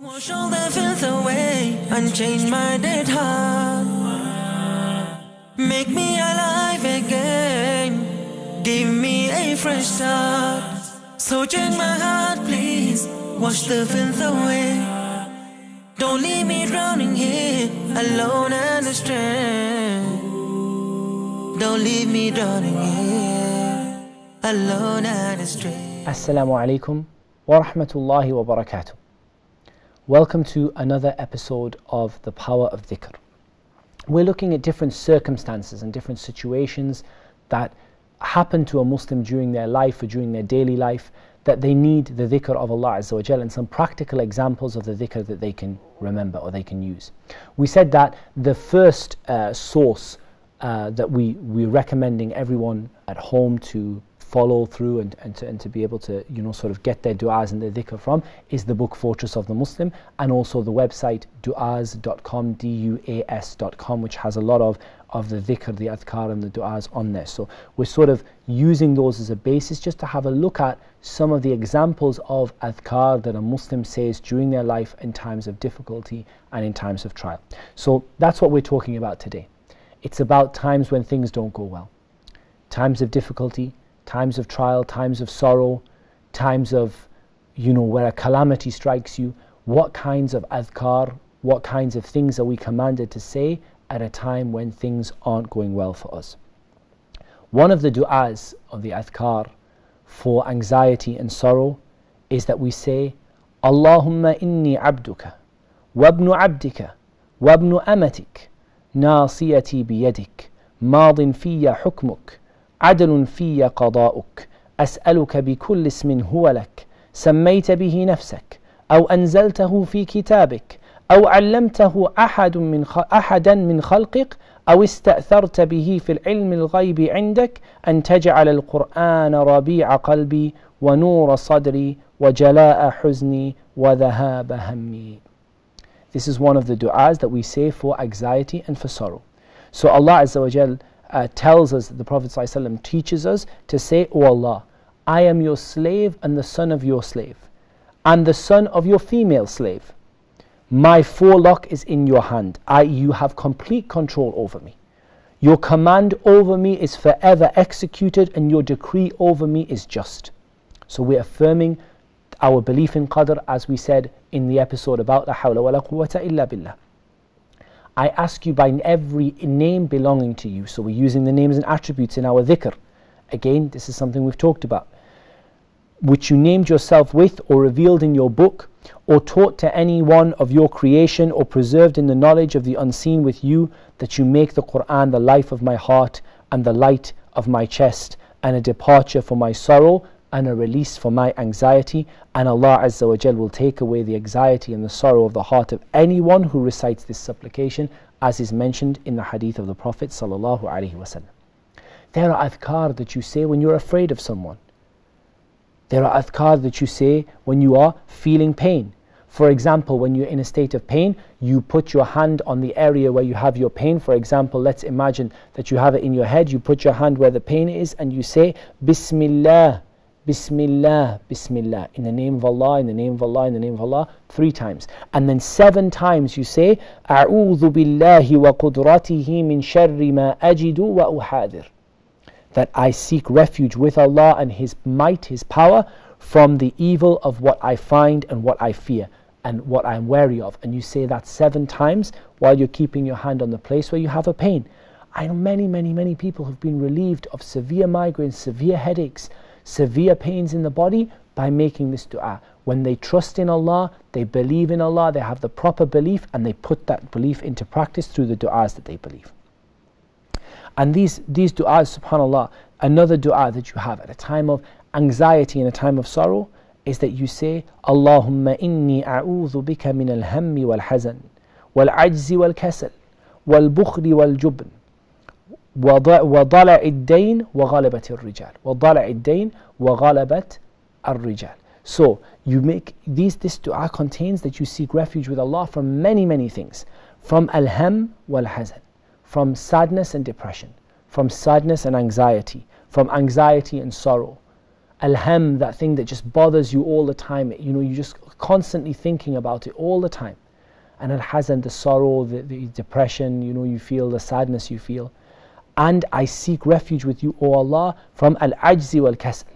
Wash all the filth away and change my dead heart. Make me alive again. Give me a fresh start. So change my heart, please. Wash the filth away. Don't leave me drowning here, alone and astray. Don't leave me drowning here, alone and astray. Assalamu alaikum wa rahmatullahi wa barakatuh. Welcome to another episode of The Power of Dhikr. We're looking at different circumstances and different situations that happen to a Muslim during their life or during their daily life that they need the dhikr of Allah Azza wa Jal and some practical examples of the dhikr that they can remember or they can use. We said that the first uh, source uh, that we, we're recommending everyone at home to follow through and, and, to, and to be able to you know sort of get their du'as and their dhikr from is the book Fortress of the Muslim and also the website du'as.com D-U-A-S.com which has a lot of of the dhikr, the adhkar and the du'as on there. So we're sort of using those as a basis just to have a look at some of the examples of adhkar that a Muslim says during their life in times of difficulty and in times of trial. So that's what we're talking about today. It's about times when things don't go well. Times of difficulty, times of trial, times of sorrow, times of, you know, where a calamity strikes you, what kinds of adhkar, what kinds of things are we commanded to say at a time when things aren't going well for us. One of the du'as of the adhkar for anxiety and sorrow is that we say, Allahumma inni abduka, wabnu abdika, wabnu amatik, nasiyati biyadik, madin fiya hukmuk, عدل في قضاؤك. أسألك بكل اسم هو لك. سميت به نفسك أو أنزلته في كتابك أو علمته أحد من أحدا من خلقك أو استأثرت به في العلم الغيب عندك أن تجعل القرآن ربيع قلبي ونور صدري وجلاء حزني وذهاب همي. This is one of the du'as that we say for anxiety and for sorrow. So Allah Azza wa Jal uh, tells us, that the Prophet ﷺ teaches us to say, O Allah, I am your slave and the son of your slave, and the son of your female slave. My forelock is in your hand. I, you have complete control over me. Your command over me is forever executed, and your decree over me is just. So we're affirming our belief in Qadr, as we said in the episode about La hawla wa la quwwata illa billah. I ask you by every name belonging to you. So we're using the names and attributes in our dhikr. Again, this is something we've talked about. Which you named yourself with, or revealed in your book, or taught to any one of your creation, or preserved in the knowledge of the unseen with you, that you make the Quran the life of my heart and the light of my chest, and a departure for my sorrow and a release for my anxiety, and Allah Azza wa Jal will take away the anxiety and the sorrow of the heart of anyone who recites this supplication, as is mentioned in the hadith of the Prophet. Sallallahu Alaihi Wasallam. There are adhkar that you say when you're afraid of someone. There are adhkar that you say when you are feeling pain. For example, when you're in a state of pain, you put your hand on the area where you have your pain. For example, let's imagine that you have it in your head. You put your hand where the pain is and you say, Bismillah. Bismillah, Bismillah, in the name of Allah, in the name of Allah, in the name of Allah, three times. And then seven times you say, أعوذ بالله وقدرته من شر ما أجد وأحاذر. That I seek refuge with Allah and His might, His power, from the evil of what I find and what I fear and what I am wary of. And you say that seven times while you're keeping your hand on the place where you have a pain. I know many, many, many people have been relieved of severe migraines, severe headaches, severe pains in the body by making this dua. When they trust in Allah, they believe in Allah, they have the proper belief, and they put that belief into practice through the du'as that they believe. And these, these du'as, subhanAllah, another dua that you have at a time of anxiety and a time of sorrow is that you say, Allahumma inni a'udhu bika min al-hammi wal-hazan, wal-ajzi wal-kasal, wal-bukhli wal-jubn. وضلع الدين وغلبة الرجال وضلع الدين وغلبة الرجال So you make these this dua contains that you seek refuge with Allah from many many things from al-ham wal-hazan from sadness and depression from sadness and anxiety from anxiety and sorrow alham, that thing that just bothers you all the time. You know, you're just constantly thinking about it all the time. And al hazan, the sorrow, the, the depression, you know, you feel the sadness you feel. And I seek refuge with you, O Allah, from al ajzi wal kasal,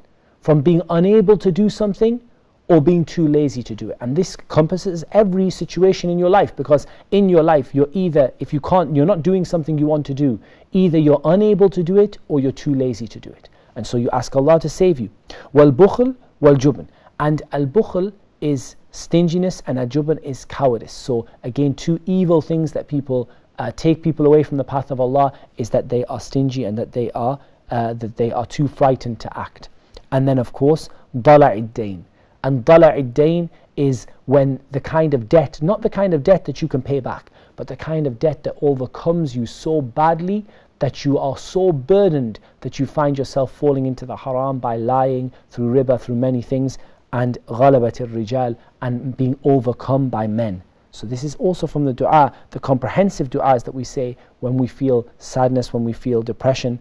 from being unable to do something or being too lazy to do it. And this encompasses every situation in your life because in your life you're either if you can't you're not doing something you want to do, either you're unable to do it or you're too lazy to do it. And so you ask Allah to save you. Wal bukhl wal jubn. And al bukhl is stinginess and al jubn is cowardice. So again two evil things that people uh, take people away from the path of Allah is that they are stingy and that they are uh, that they are too frightened to act. And then of course, dala'id dain and dala'id is when the kind of debt, not the kind of debt that you can pay back, but the kind of debt that overcomes you so badly that you are so burdened that you find yourself falling into the haram by lying through riba, through many things, and ghalabat rijal and being overcome by men. So this is also from the dua, the comprehensive du'as that we say when we feel sadness, when we feel depression,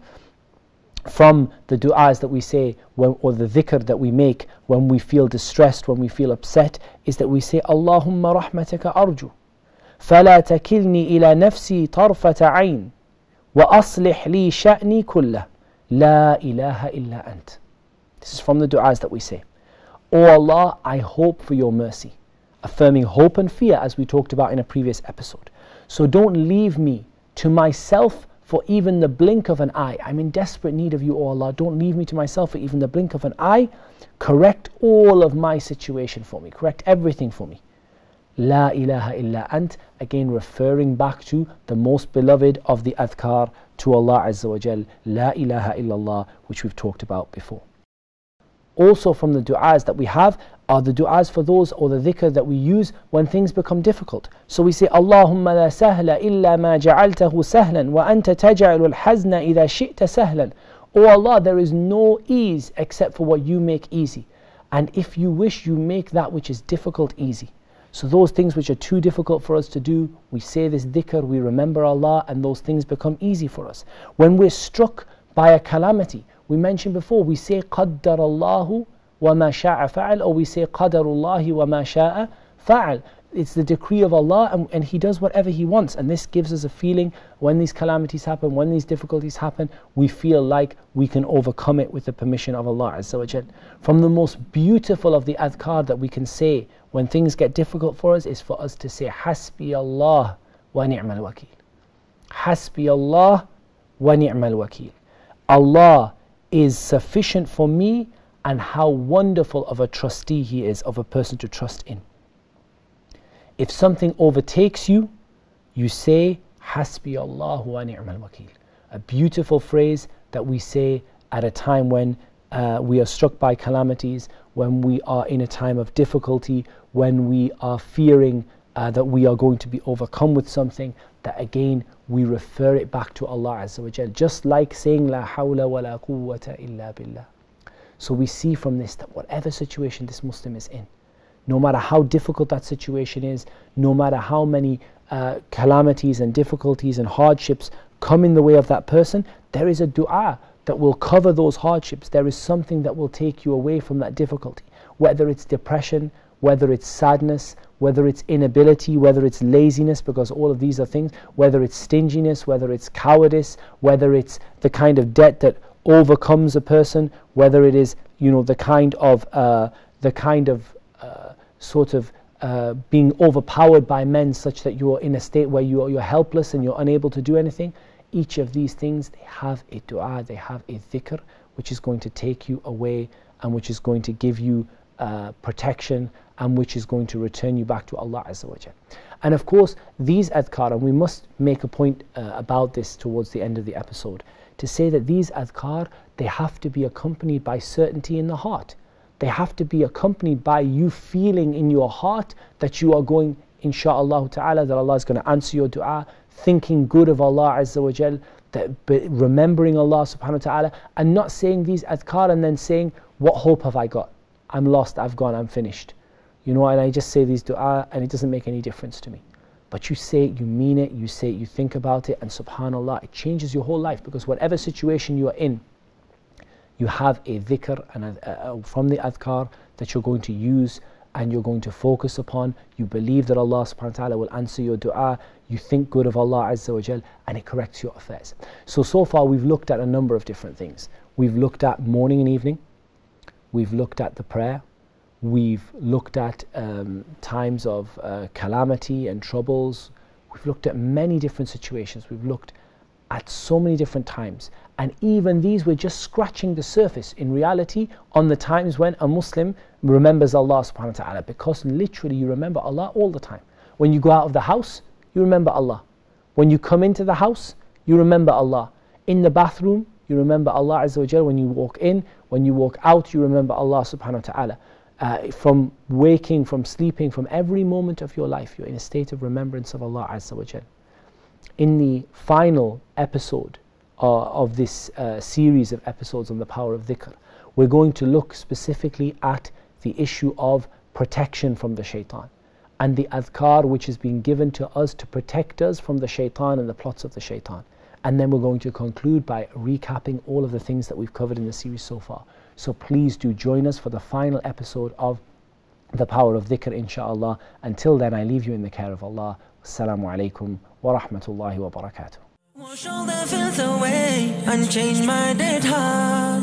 from the du'as that we say when, or the dhikr that we make when we feel distressed, when we feel upset, is that we say, Allahumma rahmataka arju, fala takilni ila nafsi tarfata ayn, wa aslih li sha'ni kullah, la ilaha illa ant. This is from the du'as that we say. O oh Allah, I hope for your mercy. Affirming hope and fear as we talked about in a previous episode. So don't leave me to myself for even the blink of an eye. I'm in desperate need of you, O Allah. Don't leave me to myself for even the blink of an eye. Correct all of my situation for me. Correct everything for me. La ilaha illa ant. Again, referring back to the most beloved of the adhkar to Allah Azza wa Jal. La ilaha illallah, which we've talked about before. Also, from the du'as that we have are the du'as for those or the dhikr that we use when things become difficult. So we say, Allahumma la sahla illa ma ja'altahu sahlan wa anta taj'alul hazna idha shi'ta sahlan. O Allah, there is no ease except for what you make easy. And if you wish, you make that which is difficult easy. So those things which are too difficult for us to do, we say this dhikr, we remember Allah, and those things become easy for us. When we're struck by a calamity, we mentioned before, we say قدر الله وَمَا شَاءَ فَعَلْ or we say قَدَرُ اللَّهِ وَمَا شَاءَ فَعَلْ it's the decree of Allah and, and, He does whatever He wants. And this gives us a feeling when these calamities happen, when these difficulties happen, we feel like we can overcome it with the permission of Allah. Azza From the most beautiful of the adhkar that we can say when things get difficult for us is for us to say, Hasbi Allah wa ni'mal wakil. Hasbi Allah wa ni'mal wakil. Allah is sufficient for me and how wonderful of a trustee he is, of a person to trust in. If something overtakes you, you say, Hasbi Allahu wa ni'mal wakil. A beautiful phrase that we say at a time when uh, we are struck by calamities, when we are in a time of difficulty, when we are fearing uh, that we are going to be overcome with something, that again we refer it back to Allah Azza wa. Just like saying, La hawla wa la quwwata illa billah. So we see from this that whatever situation this Muslim is in, no matter how difficult that situation is, no matter how many uh, calamities and difficulties and hardships come in the way of that person, there is a dua that will cover those hardships. There is something that will take you away from that difficulty. Whether it's depression, whether it's sadness, whether it's inability, whether it's laziness, because all of these are things, whether it's stinginess, whether it's cowardice, whether it's the kind of debt that overcomes a person, whether it is you know the kind of uh, the kind of uh, sort of uh, being overpowered by men such that you are in a state where you are, you're helpless and you're unable to do anything. Each of these things they have a du'a, they have a dhikr, which is going to take you away and which is going to give you uh, protection and which is going to return you back to Allah Azza wa And of course, these adhkar, and we must make a point uh, about this towards the end of the episode, to say that these adhkar, they have to be accompanied by certainty in the heart. They have to be accompanied by you feeling in your heart that you are going, insha'Allah ta'ala, that Allah is going to answer your dua, thinking good of Allah Azza wa Jal, that, remembering Allah subhanahu wa ta'ala, and not saying these adhkar and then saying, What hope have I got? I'm lost, I've gone, I'm finished. You know, and I just say these dua and it doesn't make any difference to me. But you say it, you mean it, you say it, you think about it, and subhanAllah, it changes your whole life because whatever situation you are in, you have a dhikr and a, a, from the adhkar that you're going to use and you're going to focus upon. You believe that Allah subhanahu wa ta'ala will answer your dua. You think good of Allah Azza wa Jal and it corrects your affairs. So, so far we've looked at a number of different things. We've looked at morning and evening. We've looked at the prayer. We've looked at um, times of uh, calamity and troubles. We've looked at many different situations. We've looked at so many different times. And even these were just scratching the surface in reality on the times when a Muslim remembers Allah subhanahu wa ta'ala. Because literally you remember Allah all the time. When you go out of the house, you remember Allah. When you come into the house, you remember Allah. In the bathroom, you remember Allah Azza wa Jal. When you walk in, when you walk out, you remember Allah subhanahu wa ta'ala. Uh, from waking, from sleeping, from every moment of your life, you're in a state of remembrance of Allah Azza wa Jal in the final episode uh, of this uh, series of episodes on the power of dhikr, we're going to look specifically at the issue of protection from the shaitan and the adhkar which has been given to us to protect us from the shaitan and the plots of the shaitan. And then we're going to conclude by recapping all of the things that we've covered in the series so far. So please do join us for the final episode of the power of dhikr, inshaAllah. Until then, I leave you in the care of Allah. Assalamu alaikum wa rahmatullahi wa barakatuh. Wash all the filth away and change my dead heart.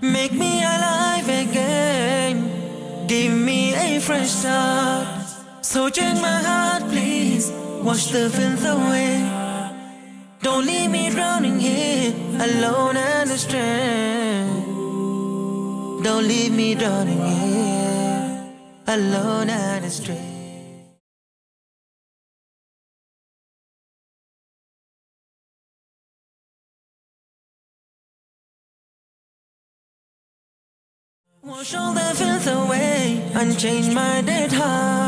Make me alive again. Give me a fresh start. So change my heart, please. Wash the filth away. Don't leave me drowning here, alone and astray. Don't leave me drowning here, alone and astray. Wash all the filth away and change my dead heart.